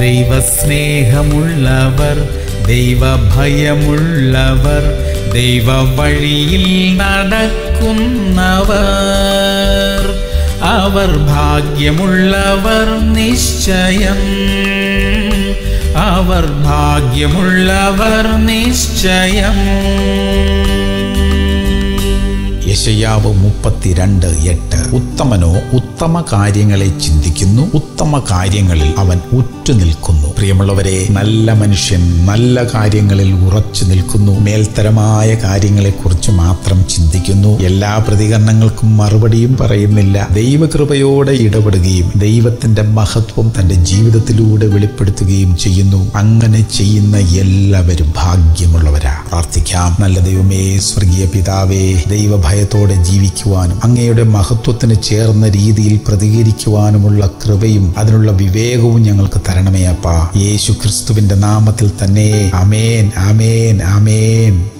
ദൈവസ്നേഹമുള്ളവർ ദൈവഭയമുള്ളവർ ദൈവ വഴിയിൽ നടക്കുന്നവർ. അവർ ഭാഗ്യമുള്ളവർ നിശ്ചയം. അവർ ഭാഗ്യമുള്ളവർ നിശ്ചയം. യശയാവ് മുപ്പത്തിരണ്ട് എട്ട്. ഉത്തമനോ ഉത്തമ കാര്യങ്ങളെ ചിന്തിക്കുന്നു. ഉത്തമ കാര്യങ്ങളിൽ അവൻ ഉറ്റു നിൽക്കുന്നു പ്രിയമുള്ളവരെ നല്ല മനുഷ്യൻ നല്ല കാര്യങ്ങളിൽ ഉറച്ചു നിൽക്കുന്നു. മേൽത്തരമായ കാര്യങ്ങളെക്കുറിച്ച് മാത്രം ചിന്തിക്കുന്നു. എല്ലാ പ്രതികരണങ്ങൾക്കും മറുപടിയും പറയുന്നില്ല. ദൈവകൃപയോടെ ഇടപെടുകയും ദൈവത്തിന്റെ മഹത്വം തന്റെ ജീവിതത്തിലൂടെ വെളിപ്പെടുത്തുകയും ചെയ്യുന്നു. അങ്ങനെ ചെയ്യുന്ന എല്ലാവരും ഭാഗ്യമുള്ളവരാ. പ്രാർത്ഥിക്കാം. നല്ല ദൈവമേ സ്വർഗീയ പിതാവേ ദൈവഭയത്തോടെ ജീവിക്കുവാനും അങ്ങയുടെ മഹത്വത്തിന് ചേർന്ന രീതിയിൽ പ്രതികരിക്കുവാനുമുള്ള കൃപയും അതിനുള്ള വിവേകവും ഞങ്ങൾക്ക് തരണമേ അപ്പ. യേശു ക്രിസ്തുവിന്റെ നാമത്തിൽ തന്നെ. അമേൻ അമേൻ അമേൻ